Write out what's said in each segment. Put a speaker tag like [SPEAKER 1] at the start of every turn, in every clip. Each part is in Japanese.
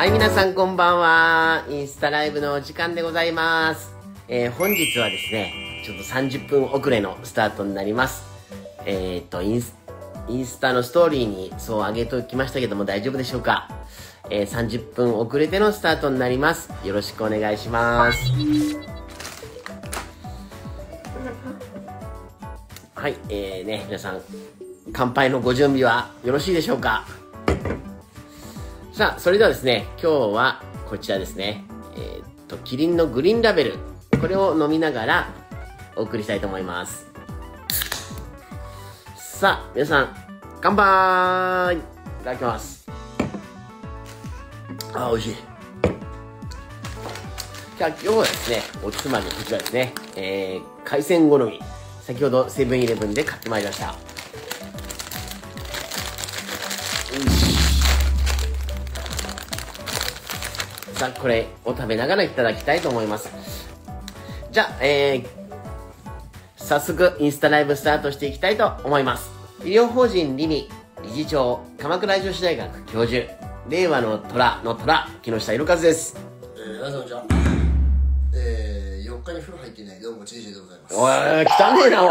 [SPEAKER 1] はい、皆さんこんばんは。インスタライブのお時間でございます。えー、本日はですね、ちょっと30分遅れのスタートになります。えー、っと、インス、インスタのストーリーにそう上げときましたけども大丈夫でしょうか？えー、30分遅れてのスタートになります。よろしくお願いします。はい、えーね、皆さん、乾杯のご準備はよろしいでしょうか？さあ、それではですね、今日はこちらですね、えーっと、キリンのグリーンラベル、これを飲みながらお送りしたいと思います。さあ、皆さん、乾杯いただきます。あー、美味しい。じゃあ今日はですね、おつまみこちらですね、えー、海鮮好み。先ほどセブンイレブンで買ってまいりました。さあ、これを食べながらいただきたいと思います。じゃあ、えー、早速インスタライブスタートしていきたいと思います。医療法人リミ理事長、鎌倉女子大学教授、令和の虎の虎、木下博和です。
[SPEAKER 2] えー、皆さんこんにちは。えー、4日に風呂入っていない、どうも、ちいじでございます。
[SPEAKER 1] おい、汚ねえな、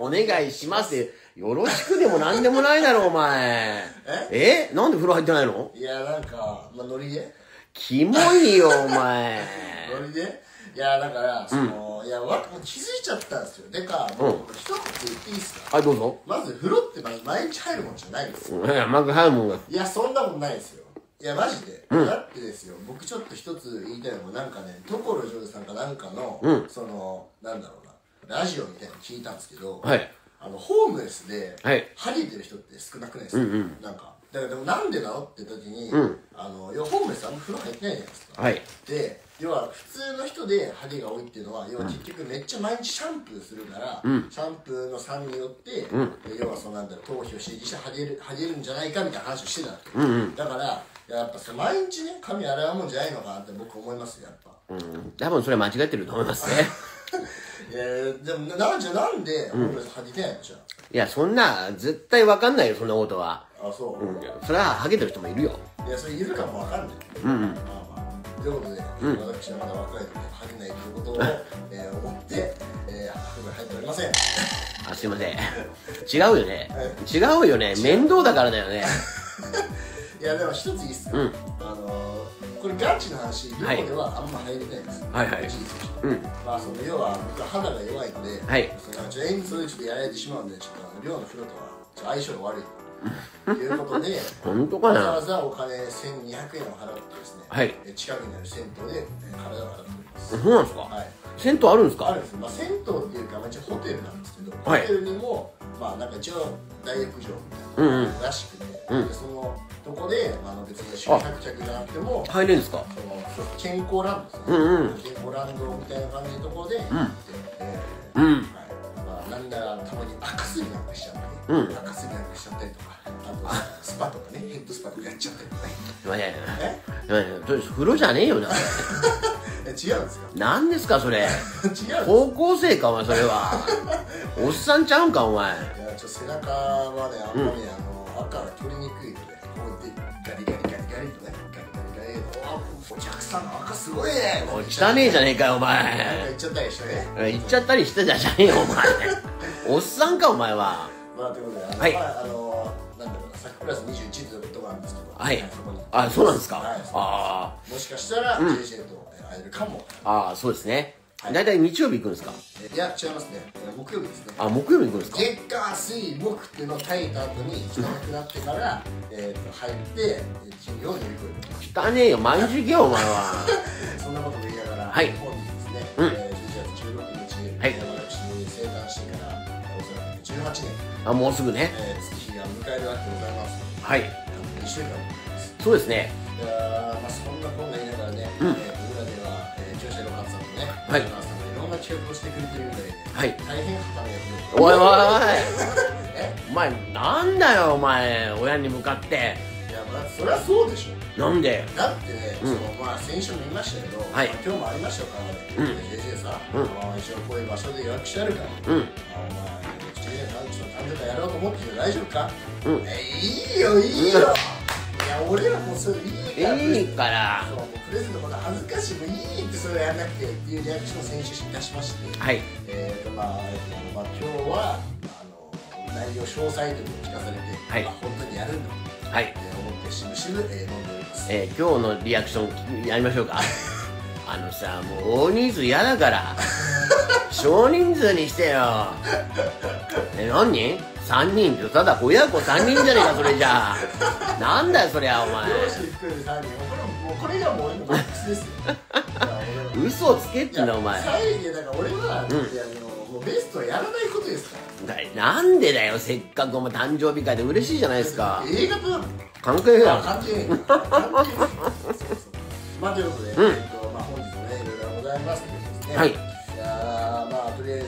[SPEAKER 1] おい。お願いしますよ。よろしくでもなんでもないだろ、お前。え？なんで風呂入ってないの？
[SPEAKER 2] いや、なんか、まあ、ノリで？
[SPEAKER 1] キモいよ、お前。
[SPEAKER 2] ノリでいや、だから、その、いや、わ、気づいちゃったんですよ。でか、もう、一言言っていいですか？
[SPEAKER 1] はい、どうぞ。
[SPEAKER 2] まず、風呂ってま毎日入るもんじゃないですよ。
[SPEAKER 1] いや、マグハイもんが。
[SPEAKER 2] いや、そんなことないですよ。いや、マジで。だってですよ、僕ちょっと一つ言いたいのも、なんかね、所ジョージさんかなんかの、その、なんだろうな、ラジオみたいなの聞いたんですけど、
[SPEAKER 1] はい。
[SPEAKER 2] あのホームレスで
[SPEAKER 1] はい
[SPEAKER 2] ハゲてる人って少なくないですか、なんかだからでもなんでなのって時に、
[SPEAKER 1] ん
[SPEAKER 2] あの要はホームレスあんま風呂入ってないじゃないですか、
[SPEAKER 1] はい。
[SPEAKER 2] で要は普通の人でハゲが多いっていうのは要は結局めっちゃ毎日シャンプーするから、シャンプーの酸によって、要はそのなんだろう頭皮を刺激してハゲるハゲるんじゃないかみたいな話をしてたわけ、だからやっぱその毎日ね髪洗うもんじゃないのかなって僕思いますよやっぱ
[SPEAKER 1] うん。多分それ間違ってると思いますね。
[SPEAKER 2] いやでもななんじゃなんでホームレスハゲてないのじゃ
[SPEAKER 1] いや、そんな、絶対わかんないよ、そんなことは。
[SPEAKER 2] ああそう、
[SPEAKER 1] うん。それは、ハゲてる人もいるよ。
[SPEAKER 2] いやそれいるかもわかんない
[SPEAKER 1] うんうん。
[SPEAKER 2] まあまあということで、私はまだ若いので入れないということを、えー思って、えー、風呂に入っておりません
[SPEAKER 1] あ、すいません。違うよね。違うよね。面倒だからだよね。
[SPEAKER 2] いやでも一ついいっすか、
[SPEAKER 1] うん
[SPEAKER 2] あのーこれガチの話寮
[SPEAKER 1] はい
[SPEAKER 2] ではあんま入れないです、
[SPEAKER 1] はいはいうん。
[SPEAKER 2] まあその要は僕は肌が弱いので、
[SPEAKER 1] はい
[SPEAKER 2] そのちょっと演出でちょっとやられてしまうんでちょっとあの寮の風呂とは相性が悪いということで
[SPEAKER 1] 本当か
[SPEAKER 2] わざわ
[SPEAKER 1] な
[SPEAKER 2] ざお金1200円を払ってですね、
[SPEAKER 1] はい。
[SPEAKER 2] え近くにある銭湯でえー体を洗っております、
[SPEAKER 1] そうなんですか？
[SPEAKER 2] はい。
[SPEAKER 1] 銭湯あるんですか？
[SPEAKER 2] あるんです。よ、まあ、銭湯っていうか、まあ、一応ホテルなんですけど、
[SPEAKER 1] はい。
[SPEAKER 2] ホテルにもまあなんか一応大浴場みたいならしくて、
[SPEAKER 1] うん。
[SPEAKER 2] でそのとこで、まあ、あの別に宿泊客じゃなくても
[SPEAKER 1] 入れるんですか？
[SPEAKER 2] その健康ランドですね、
[SPEAKER 1] うんうん。
[SPEAKER 2] 健康ランドみたいな感じのところで、
[SPEAKER 1] ん。
[SPEAKER 2] え
[SPEAKER 1] うん。
[SPEAKER 2] ーはい。まあ、なんならたまに赤すりなんかしちゃって、
[SPEAKER 1] うん
[SPEAKER 2] 赤なんかしちゃったりとかあとスパとかねヘッドスパとかやっちゃったりとかね
[SPEAKER 1] すいません。
[SPEAKER 2] え？
[SPEAKER 1] すいませんとりあえず風呂じゃねえよな。
[SPEAKER 2] え違うんですか？
[SPEAKER 1] 何ですか、それ？高校生か、お前、それは。おっさんちゃうんか、お前。
[SPEAKER 2] いやちょ背中はねあんまり、あの赤が取りにくいのでこうガリガリガリガリとねお客さんの赤すごいね
[SPEAKER 1] おい汚ねえじゃねえかよ、お前
[SPEAKER 2] 言。っちゃったりしてね
[SPEAKER 1] 言っちゃったりしてたじゃねえよ、お前。おっさんか、お前は。
[SPEAKER 2] まあということであの、
[SPEAKER 1] はい
[SPEAKER 2] まあ、あのなんだろうなサックプラス21ということがあるんですけど
[SPEAKER 1] はいあ、そうなんですか。
[SPEAKER 2] はい
[SPEAKER 1] あ
[SPEAKER 2] もしかしたら JJ と会えるかも、
[SPEAKER 1] あ。ああ、そうですね。大体日曜日行くんですか？
[SPEAKER 2] いや違いますね木曜日ですね
[SPEAKER 1] あ、木曜日行くんですか？
[SPEAKER 2] 月火水木っていうのを炊いた後に汚くなってから、えー、と入ってえー金曜に乗り越える
[SPEAKER 1] 汚ねえよ、毎日行けよ、お前は。
[SPEAKER 2] そんなこと言いながら、
[SPEAKER 1] はい
[SPEAKER 2] 本日ですね、
[SPEAKER 1] うん
[SPEAKER 2] えー11月16日、
[SPEAKER 1] はい
[SPEAKER 2] えー私生誕してからおそらく18年、
[SPEAKER 1] あ、もうすぐね。
[SPEAKER 2] えー、月日が迎えるわけでございます。
[SPEAKER 1] はい。
[SPEAKER 2] あの一週間。
[SPEAKER 1] そうですね。
[SPEAKER 2] いやーまあ、そんなこんな言いながらね、
[SPEAKER 1] うん
[SPEAKER 2] えーは
[SPEAKER 1] い。
[SPEAKER 2] いろんな企画をしてくれてるみたいで、
[SPEAKER 1] はい。
[SPEAKER 2] 大変旗の役
[SPEAKER 1] おいおいおい。
[SPEAKER 2] え？
[SPEAKER 1] お前、なんだよ、お前、親に向かって。
[SPEAKER 2] いや、まあ、そりゃそうでしょ。
[SPEAKER 1] なんで？
[SPEAKER 2] だってね、
[SPEAKER 1] うん。
[SPEAKER 2] そのまあ先週も言いましたけど、
[SPEAKER 1] はい。
[SPEAKER 2] まあ今日もありましたよ、川で。
[SPEAKER 1] うん。
[SPEAKER 2] で JJ さ、
[SPEAKER 1] うん。
[SPEAKER 2] まあ一応こういう場所で予約してあるから、
[SPEAKER 1] うん。
[SPEAKER 2] あお前、JJ さんちょっと誕生会やろうと思ってるけど大丈夫か？
[SPEAKER 1] うん。
[SPEAKER 2] えいいよ、いいよ、俺らもうそれいいから。
[SPEAKER 1] いいから。
[SPEAKER 2] そうもうプレゼントまだ恥ずかしいもういいってそれやんなくてっていうリアクションを先週いたしまして。
[SPEAKER 1] はい。
[SPEAKER 2] えーとまあ、えーとまあ、今日はあの内容詳細というのを聞かされて、
[SPEAKER 1] はい。
[SPEAKER 2] まあ、本当にやるんだと、
[SPEAKER 1] はい。
[SPEAKER 2] えー思ってしぶしぶ、えー飲んでおります、
[SPEAKER 1] えー今日のリアクションやりましょうか。あのさもう大人数嫌だから。少人数にしてよ。え何人？?3 人ってただ親子3人じゃねえかそれじゃあ。なんだよそりゃお前。
[SPEAKER 2] 上司含め3人。もうこれもう
[SPEAKER 1] 嘘つけってんだお前。
[SPEAKER 2] 最後だから俺は、いやあのもうベストはやらないことですから。
[SPEAKER 1] なんでだよせっかくお前誕生日会で嬉しいじゃないですか。
[SPEAKER 2] 映画と
[SPEAKER 1] 関係や
[SPEAKER 2] 関係ない。関係ない。まあということで、
[SPEAKER 1] うん。
[SPEAKER 2] えっとまあ、本日もねいろいろございますけどですね。
[SPEAKER 1] はい。
[SPEAKER 2] いやーまあとりあえず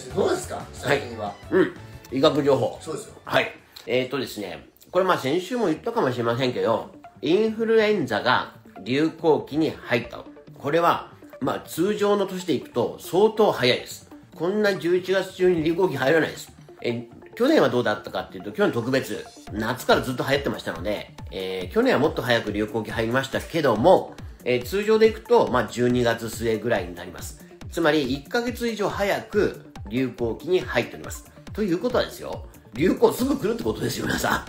[SPEAKER 2] 先生どうですか？最近は、
[SPEAKER 1] うん医学情報
[SPEAKER 2] そうですよ
[SPEAKER 1] はい。えーとですね、これまあ先週も言ったかもしれませんけど、インフルエンザが流行期に入った。これは、まあ通常の年でいくと相当早いです。こんな11月中に流行期入らないです。え、去年はどうだったかっていうと、去年特別、夏からずっと流行ってましたので、えー去年はもっと早く流行期入りましたけども、えー通常でいくと、まあ12月末ぐらいになります。つまり1ヶ月以上早く流行期に入っております。ということはですよ、流行すぐ来るってことですよ、皆さ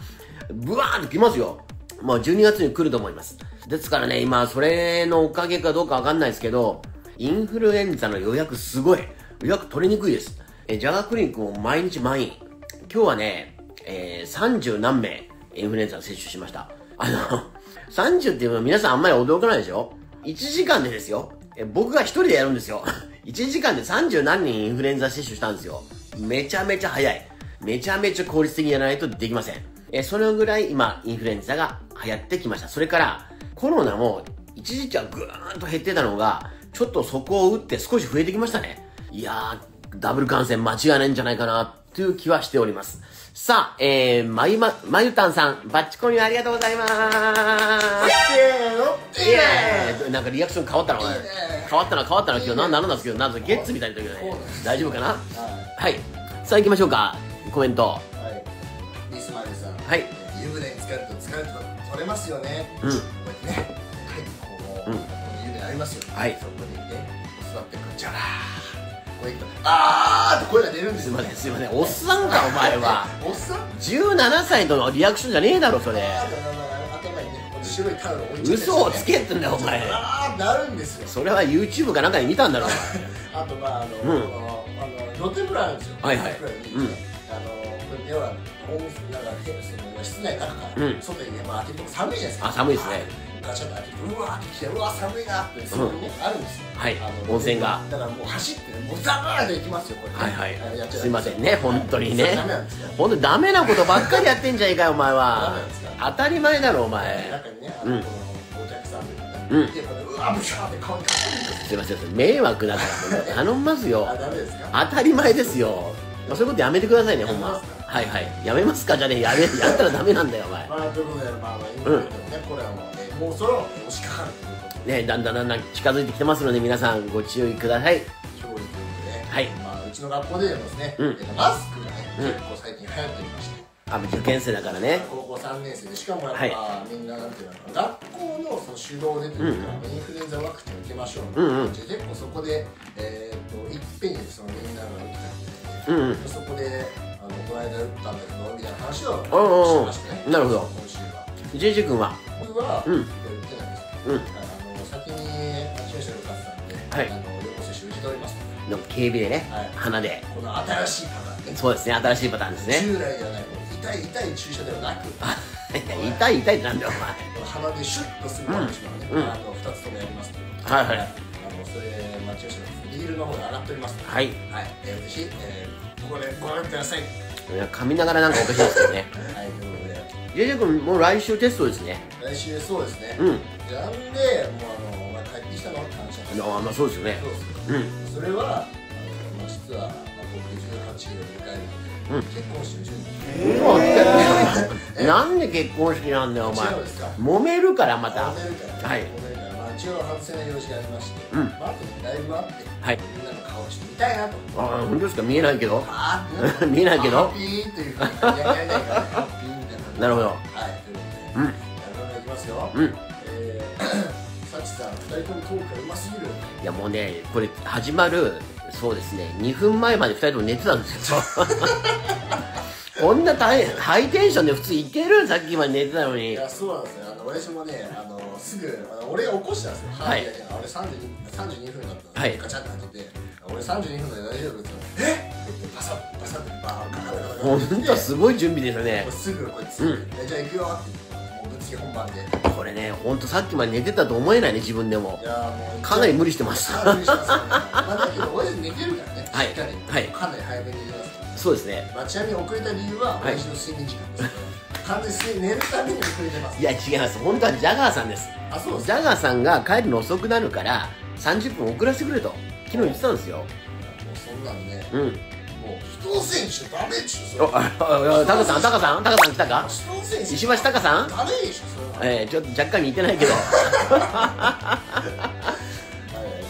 [SPEAKER 1] ん。ブワーンと来ますよ。もう12月に来ると思います。ですからね、今、それのおかげかどうかわかんないですけど、インフルエンザの予約すごい。予約取りにくいです。え、ジャガークリニックも毎日満員。今日はね、えー、30何名、インフルエンザ接種しました。あの、30っていうのは皆さんあんまり驚かないでしょ ?1 時間でですよ。え僕が一人でやるんですよ。1時間で30何人インフルエンザ接種したんですよ。めちゃめちゃ早い。めちゃめちゃ効率的にやらないとできません。えそのぐらい今、インフルエンザが流行ってきました。それから、コロナも一時期はぐーんと減ってたのが、ちょっとそこを打って少し増えてきましたね。いやー、ダブル感染間違いないんじゃないかな、という気はしております。さあ、えー、まゆま、まゆたんさん、バッチコニューありがとうございます。
[SPEAKER 2] せーの
[SPEAKER 1] イエーイ。なんかリアクション変わったの
[SPEAKER 2] い。いね。
[SPEAKER 1] 変わったな変わったな今日。なんなんなんですけどなんかゲッツみたいな時だね。大丈夫かな？
[SPEAKER 2] は
[SPEAKER 1] はい。さあ行きましょうか。コメント。
[SPEAKER 2] いはい。リスマルさん。
[SPEAKER 1] はい。
[SPEAKER 2] 湯船に浸かると疲れと取れますよね。
[SPEAKER 1] うん。
[SPEAKER 2] こうやってねはいこう、
[SPEAKER 1] う
[SPEAKER 2] 湯船ありますよ
[SPEAKER 1] はい。
[SPEAKER 2] そこにね座ってこうじゃらーあーって声が出るんですよ。
[SPEAKER 1] すいませんすいません。おっさんかお前は。
[SPEAKER 2] おっさん
[SPEAKER 1] ？17歳のリアクションじゃねえだろそれ。
[SPEAKER 2] 頭にね白いタオル置いて
[SPEAKER 1] 嘘をつけってんだよお前。
[SPEAKER 2] あーなるんですよ。
[SPEAKER 1] それは YouTube かなんかで見たんだろ
[SPEAKER 2] あとまああの、
[SPEAKER 1] うん。
[SPEAKER 2] あの露天風呂あるんですよ。
[SPEAKER 1] はいはい。
[SPEAKER 2] 露天風呂に。
[SPEAKER 1] うん。
[SPEAKER 2] あの要はホームなんか室内から、
[SPEAKER 1] うん。
[SPEAKER 2] 外にねまあても寒いじゃないですか。
[SPEAKER 1] あ寒いですね
[SPEAKER 2] ガチャッと開けてうわーって来てうわー寒いなってそこにね、あるんですよ。
[SPEAKER 1] はい温泉が。
[SPEAKER 2] だからもう走ってねもうザバーって行きますよこれ、
[SPEAKER 1] はいはいすいませんね本当にね。
[SPEAKER 2] ダメなんですよ。
[SPEAKER 1] 本当にダメなことばっかりやってんじゃねえかよお前
[SPEAKER 2] ダ
[SPEAKER 1] は。当たり前だろお前。
[SPEAKER 2] 中にねあ
[SPEAKER 1] うん。
[SPEAKER 2] の、このお客さん
[SPEAKER 1] うん。
[SPEAKER 2] うわーブシャーって顔にす
[SPEAKER 1] いません迷惑だから。頼みますよ。当たり前ですよ、まあ、そういうことやめてくださいねほんまはいはい。やめますか？じゃねえ。やめやったらダメなんだよお前。
[SPEAKER 2] まあということでまあまあインフルエンザもね、これはもう、えーもうそろ押しかかるということで。
[SPEAKER 1] ねだんだんだんだん近づいてきてますので皆さんご注意ください。
[SPEAKER 2] 勝利ということで、
[SPEAKER 1] はい。
[SPEAKER 2] まあ、うちの学校でもですね、
[SPEAKER 1] うん。
[SPEAKER 2] えーマスクがね、
[SPEAKER 1] うん。
[SPEAKER 2] 結構最近流行っていまして、
[SPEAKER 1] あ受験生だからね。
[SPEAKER 2] 高校3年生でしかもやっぱ、
[SPEAKER 1] は
[SPEAKER 2] みんななんていうのかな学校のその主導でというか、インフルエンザワクチン受けましょう。みたいな感じで、結構そこで、えー、といっぺんにそのみんなが打ったり
[SPEAKER 1] うんうん。
[SPEAKER 2] そこでこの間打ったんだけどみたいな話をしましてね。
[SPEAKER 1] なるほど。
[SPEAKER 2] 今週は
[SPEAKER 1] JJ 君は？
[SPEAKER 2] 僕は、
[SPEAKER 1] うん。
[SPEAKER 2] 打ってないです
[SPEAKER 1] うん。
[SPEAKER 2] あの先に注射を打ったんで、
[SPEAKER 1] はい。
[SPEAKER 2] あの予防接種受けております。
[SPEAKER 1] の警備でね、
[SPEAKER 2] はい。
[SPEAKER 1] 鼻で。
[SPEAKER 2] この新しいパターンね。
[SPEAKER 1] そうですね新しいパターンですね。
[SPEAKER 2] 従来ではない痛い痛い注射ではなく。
[SPEAKER 1] 痛い痛いってなんだよお前。
[SPEAKER 2] この鼻でシュッとするパターンね、
[SPEAKER 1] うん。
[SPEAKER 2] あの2つともやりますということで。
[SPEAKER 1] はいはい。
[SPEAKER 2] あのそれまあ注射のリールの方で上がっておりますので。
[SPEAKER 1] はい。
[SPEAKER 2] はい、えーぜひ、えー、これご覧ください
[SPEAKER 1] 噛みながらなんかおかしいですけどね。
[SPEAKER 2] はい。ということで
[SPEAKER 1] もう来週テストですね。
[SPEAKER 2] 来週そうですね、
[SPEAKER 1] うん。
[SPEAKER 2] なんでもうあの、まあ、帰ってきたのって話なんですよ
[SPEAKER 1] あまあそうですよね。
[SPEAKER 2] そうです
[SPEAKER 1] うん。
[SPEAKER 2] それはあの、まあ、実は、まあ、僕18を迎えるので、結婚式の準備。
[SPEAKER 1] なんで結婚式なんだよお前。
[SPEAKER 2] 違うんですか？
[SPEAKER 1] 揉めるからまた。
[SPEAKER 2] 揉めるから。
[SPEAKER 1] はい。
[SPEAKER 2] 揉めるから。まあ一応外せない用事がありまして、
[SPEAKER 1] うん。
[SPEAKER 2] まあ後でライブあって、
[SPEAKER 1] はい。
[SPEAKER 2] みんなの顔ちょっと見たいなと。
[SPEAKER 1] あ本当ですか？見えないけど。見えないけど？
[SPEAKER 2] ピーというふうにやりたいピーみたいな
[SPEAKER 1] なるほど。
[SPEAKER 2] はいということで、
[SPEAKER 1] うん。
[SPEAKER 2] やるよ。
[SPEAKER 1] うん。
[SPEAKER 2] えー、サチさん二人ともトークがうます？ぎる
[SPEAKER 1] いやもうねこれ始まるそうですね。2分前まで2人とも寝てたんですよ こんな大変ハイテンションで普通いけるさっきまで寝てたのに。
[SPEAKER 2] いやそうなんですよ。あの親父もねあのすぐあの俺が起こしたんですよ。
[SPEAKER 1] はい。
[SPEAKER 2] 俺32 32分だったの
[SPEAKER 1] はい。
[SPEAKER 2] ガチャって開けて。俺32分で大丈夫って言ったらえっ?」パサッパサッてバーンガタガタガタガタ
[SPEAKER 1] ほんとすごい準備ですよね。
[SPEAKER 2] もうすぐこいつ、
[SPEAKER 1] うん。
[SPEAKER 2] えじゃあ行くよって言って本番で。い
[SPEAKER 1] これねほんとさっきまで寝てたと思えないね自分でも。
[SPEAKER 2] やもう
[SPEAKER 1] かなり無理してま
[SPEAKER 2] してますよね。まあだけど親父寝てるからね
[SPEAKER 1] はい。
[SPEAKER 2] しっかり、
[SPEAKER 1] はい。
[SPEAKER 2] かなり早めに寝てます
[SPEAKER 1] そうですね。
[SPEAKER 2] まあ、ちなみに遅れた理由は
[SPEAKER 1] はい。
[SPEAKER 2] 親父の睡眠時間です。けど、完全に寝るために遅れてます。
[SPEAKER 1] いや違います。本当はジャガーさんです。
[SPEAKER 2] あそうです
[SPEAKER 1] ジャガーさんが帰るの遅くなるから30分遅らせてくれと昨日言ってたんですよ。
[SPEAKER 2] もうそんなんね
[SPEAKER 1] うん。
[SPEAKER 2] もう人のせいにしちゃダメっちゅうそれ。
[SPEAKER 1] おあタカさんタカさんタカさん来たか？
[SPEAKER 2] 人のせいにし
[SPEAKER 1] 石橋タカさん？
[SPEAKER 2] ダメでしょそれは。
[SPEAKER 1] えー、ちょっと若干似てないけど。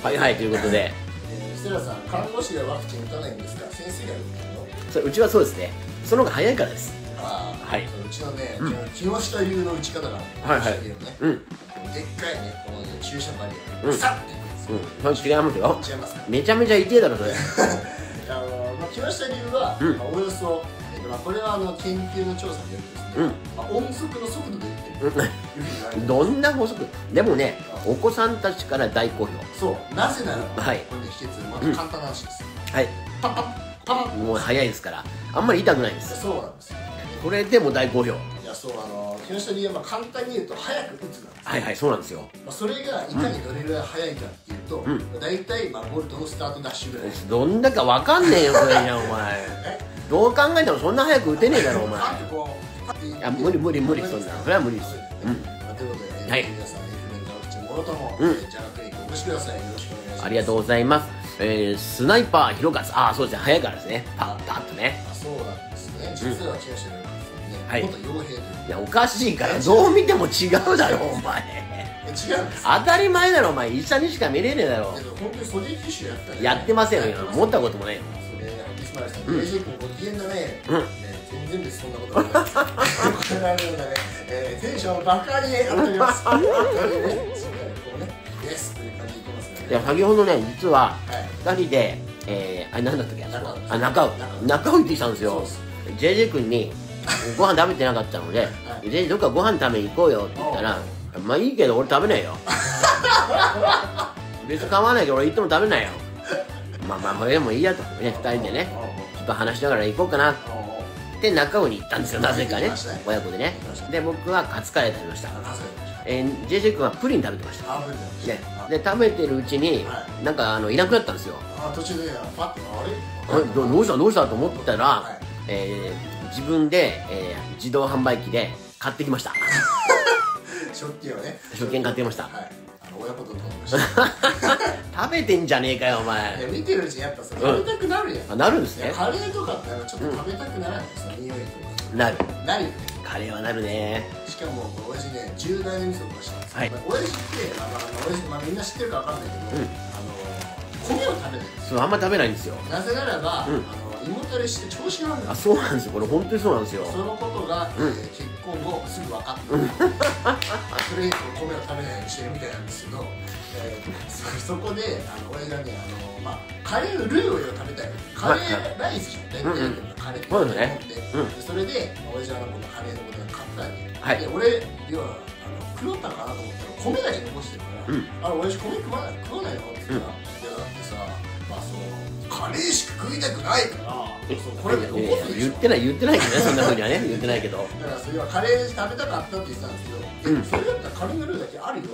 [SPEAKER 1] はい。はいということで。
[SPEAKER 2] えーステラさん看護師がワクチン打たないんですか？先生が打ってるの
[SPEAKER 1] それうちはそうですね。その方が早いからです。
[SPEAKER 2] ああ
[SPEAKER 1] はい。
[SPEAKER 2] そううちのね、
[SPEAKER 1] うん。
[SPEAKER 2] 木下流の打ち方がある
[SPEAKER 1] はい。はい
[SPEAKER 2] ね。
[SPEAKER 1] うん。
[SPEAKER 2] でっかいねこのね注射針
[SPEAKER 1] うん。
[SPEAKER 2] をサッていくんですよ、
[SPEAKER 1] うん。それ違いますよ。
[SPEAKER 2] 違いますか？
[SPEAKER 1] めちゃめちゃ痛えだろそれ。
[SPEAKER 2] あの、まあ、木下流は、
[SPEAKER 1] うん。
[SPEAKER 2] まあ、およそ、えっとまあ、これはあの研究の調査によるとですね、
[SPEAKER 1] うん。
[SPEAKER 2] まあ、音速の速度で打ってる
[SPEAKER 1] どんな法則でもねお子さんたちから大好評。
[SPEAKER 2] そう。なぜならば、
[SPEAKER 1] はい。
[SPEAKER 2] これね秘訣また簡単な話です、
[SPEAKER 1] はい。
[SPEAKER 2] パッパッパッパッ
[SPEAKER 1] もう早いですからあんまり痛くないです。
[SPEAKER 2] そうなんですよ。
[SPEAKER 1] これでも大好評。
[SPEAKER 2] いやそうあの木下流はまあ簡単に言うと早く打つなんです、
[SPEAKER 1] はいはいそうなんですよ。
[SPEAKER 2] まあ、それがいかにどれぐらい早いかっていうと、
[SPEAKER 1] ん。
[SPEAKER 2] 大体まあボルトのスタートダッシュぐらい。
[SPEAKER 1] どんだかわかんねえよそれじゃお前。
[SPEAKER 2] え？
[SPEAKER 1] どう考えてもそんな早く打てねえだろお前。いや無理無理無理そんなのそれは無理です。うん。
[SPEAKER 2] まあということで、えー
[SPEAKER 1] はい。
[SPEAKER 2] 皆さん F 面のワクチンもろとも、
[SPEAKER 1] うん
[SPEAKER 2] えージャガクリクお越しください。よろしくお願いします。
[SPEAKER 1] ありがとうございますえー、スナイパー広勝。ああそうですね。早いからですね。パッパッとね。
[SPEAKER 2] あそうなんですね。実は木下流さんね、
[SPEAKER 1] はい。
[SPEAKER 2] 元傭兵という
[SPEAKER 1] いやおかしいからどう見ても違うだろお前。
[SPEAKER 2] え違うんです
[SPEAKER 1] 当たり前だろお前。医者にしか見れねえだろ。
[SPEAKER 2] 本当に狙撃手やったら、
[SPEAKER 1] やってませんよ持ったこともないよ。
[SPEAKER 2] それハッピースマさん、ご機嫌だね、
[SPEAKER 1] うん。
[SPEAKER 2] ね全然ですそんなことない。これなるようなね、えー、テンションバカに上がっております い
[SPEAKER 1] や先ほどね実は
[SPEAKER 2] はい。
[SPEAKER 1] 2人でえー、あれ何だったっけ？
[SPEAKER 2] 中尾
[SPEAKER 1] あ中尾中尾行ってきたんですよ。JJ 君にご飯食べてなかったので「JJ どっかご飯食べに行こうよ」って言ったら「まあいいけど俺食べないよ」別に構わないけど俺いつも食べないよ。まあまあこれでもいいやと。ね2人でねちょっと話しながら行こうかな。って中尾に行ったんですよ。なぜかね。親子でね。で僕はカツカレー食べました
[SPEAKER 2] え
[SPEAKER 1] ー、JJ 君はプリン食べてました。
[SPEAKER 2] あ、無理だ
[SPEAKER 1] でで食べてるうちに
[SPEAKER 2] は
[SPEAKER 1] なんかあのいなくなったんですよ。
[SPEAKER 2] あ、途中で、パッて、あれ？
[SPEAKER 1] あれ？どどうした？どうした？と思ったら、
[SPEAKER 2] はい。
[SPEAKER 1] えー自分で、えー自動販売機で買ってきました。
[SPEAKER 2] 食器をね。
[SPEAKER 1] 食券買ってきました。
[SPEAKER 2] はい。親子と飲みました。
[SPEAKER 1] 食べてんじゃねえかよお
[SPEAKER 2] い
[SPEAKER 1] 前
[SPEAKER 2] や見てるうちにやっぱさ、食べたくなるやん。
[SPEAKER 1] あなるんですね。
[SPEAKER 2] カレーとかってちょっと食べたくならないさ、匂いとか。
[SPEAKER 1] なる。
[SPEAKER 2] さ。なるよね。
[SPEAKER 1] カレーはなるね。
[SPEAKER 2] しかも、親父ね、重大なミスを犯したんですよ。
[SPEAKER 1] はい
[SPEAKER 2] まあ親父って、まあ、の親父、まあ、みんな知ってるかわかんないけど、
[SPEAKER 1] うん
[SPEAKER 2] あの、米を食べないんですよ。
[SPEAKER 1] そうあんま食べないんですよ
[SPEAKER 2] なぜならば、
[SPEAKER 1] うん
[SPEAKER 2] あの、胃もたれして調子が悪い。
[SPEAKER 1] あそうなんですよ。これ本当にそうなんですよ。
[SPEAKER 2] そのことが、
[SPEAKER 1] うん。
[SPEAKER 2] えー結婚後すぐ分かった、それ以降米を食べないようにしてるみたいなんですけど、えーそそこであの親父がねあの、まあ、カレーのルーを食べたい。カレーライスじゃん大体、
[SPEAKER 1] うんうん。
[SPEAKER 2] カレーって
[SPEAKER 1] そうですね。
[SPEAKER 2] 思
[SPEAKER 1] うん。
[SPEAKER 2] ってでそれで親父はこのカレーのことが買ったわけ、
[SPEAKER 1] はい。
[SPEAKER 2] で俺要はあの食ったかなと思ったら米だけ残してるから「
[SPEAKER 1] うん。
[SPEAKER 2] あ親父米食わない食わないの?」って言ったら「いやだってさまあそのカレーしか食いたくないから。これ残
[SPEAKER 1] いやいや
[SPEAKER 2] すでしょ」
[SPEAKER 1] 言ってない言ってないけどねそんなふうにはね。言ってないけど。
[SPEAKER 2] だからそれはカレー食べたかったって言ってたんですけど、
[SPEAKER 1] うん。
[SPEAKER 2] えそれだったらカレーのルーだけあるよ。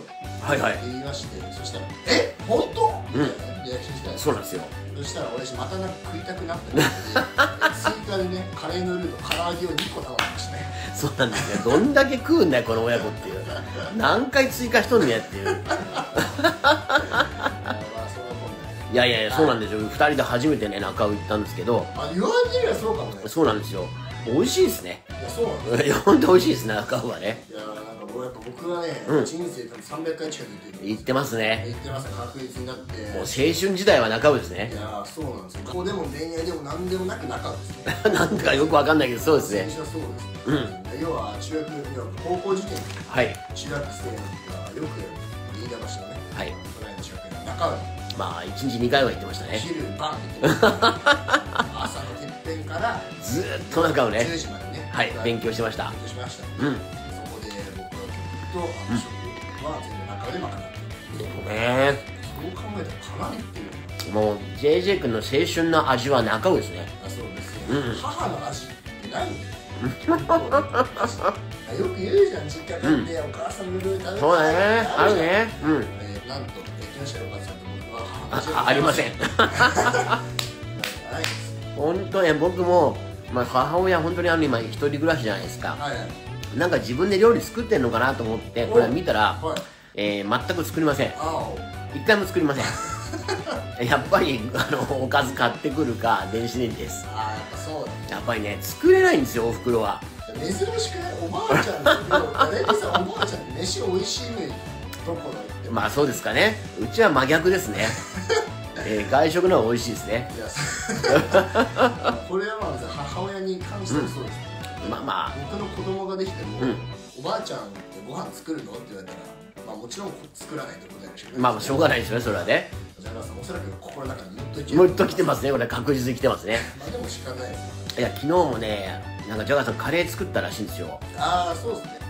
[SPEAKER 1] はいはい。
[SPEAKER 2] って言いまして、そしたら「え本当?」みたいなリアクションしたんです
[SPEAKER 1] そうなんですよ。
[SPEAKER 2] そしたら俺またなんか食いたくなった追加でねカレーのルーと唐揚げを2個頼みましたね。
[SPEAKER 1] そうなんですよ。どんだけ食うんだよこの親子っていう。何回追加しとんねやっていういやいやいやそうなんですよ。2人で初めてね中尾行ったんですけど。
[SPEAKER 2] あ言われてみそうかもね。
[SPEAKER 1] そうなんですよ。美味しいですね。
[SPEAKER 2] いやそうなんです
[SPEAKER 1] いや本当美味しいですね中尾はね。
[SPEAKER 2] いやなんかもやっぱ僕はね、人生多分300回近く言って
[SPEAKER 1] ますね。
[SPEAKER 2] 言ってます確実になって。
[SPEAKER 1] もう青春時代は中尾ですね。
[SPEAKER 2] いやーそうなんですよ。ここでも恋愛でも何でもなく中ですね。
[SPEAKER 1] なんかよくわかんないけどそうですね。
[SPEAKER 2] 最初はそうです、要は中学要は高校受験。
[SPEAKER 1] はい
[SPEAKER 2] 中学生がよく飯田橋のね
[SPEAKER 1] はい
[SPEAKER 2] 隣の近くに中尾に
[SPEAKER 1] まあ1日2回は言ってましたね。
[SPEAKER 2] 昼バンって言ってました朝のてっぺんから
[SPEAKER 1] ずーっと中尾ね
[SPEAKER 2] 10時までね。
[SPEAKER 1] はい勉強してました。
[SPEAKER 2] 勉強しました、
[SPEAKER 1] うん。
[SPEAKER 2] そこで僕はとあの食は全部中尾で賄って。る
[SPEAKER 1] でもね
[SPEAKER 2] そう考えたらかなりっていう。
[SPEAKER 1] もう JJ 君の青春の味は中尾ですね。
[SPEAKER 2] あそうですよ、
[SPEAKER 1] うん。
[SPEAKER 2] 母の味ってないんだよ。よく言うじゃん実家帰って、お母さんのルー食べ
[SPEAKER 1] そうだね。あるね。うん。
[SPEAKER 2] えー、なんと木下よかさんと僕は母の味
[SPEAKER 1] あありません。
[SPEAKER 2] は い
[SPEAKER 1] 本当ね僕も、まあ、母親本当にあの今一人暮らしじゃないですか。
[SPEAKER 2] はい。はい
[SPEAKER 1] なんか自分で料理作ってんのかなと思ってこれ見たら、
[SPEAKER 2] はい。
[SPEAKER 1] えー全く作りません。
[SPEAKER 2] あ
[SPEAKER 1] 一回も作りません。やっぱりあのおかず買ってくるか電子レンジです。
[SPEAKER 2] ああやっぱそうだ。
[SPEAKER 1] やっぱりね作れないんですよおふくろは。
[SPEAKER 2] 珍しくないおばあちゃんおばあちゃん飯美味しいねどこの行っても
[SPEAKER 1] まあそうですかね。うちは真逆ですね、えー外食の方が美味しいですね。
[SPEAKER 2] いやこれはまあ別に母親に関してもそうです、
[SPEAKER 1] まあまあ。
[SPEAKER 2] 僕の子供ができても、
[SPEAKER 1] うん。
[SPEAKER 2] おばあちゃんってご飯作るのって言われたらまあもちろん作らないと答えるしかない
[SPEAKER 1] まあしょうがないですよねそれはね。
[SPEAKER 2] じゃあさんおそらく心の中に
[SPEAKER 1] もう一と来てますね。これ確実に来てますね。
[SPEAKER 2] まあでも仕方ないです
[SPEAKER 1] いや昨日もねなんかジャガーさんカレー作ったらしいんですよ。
[SPEAKER 2] ああそうですね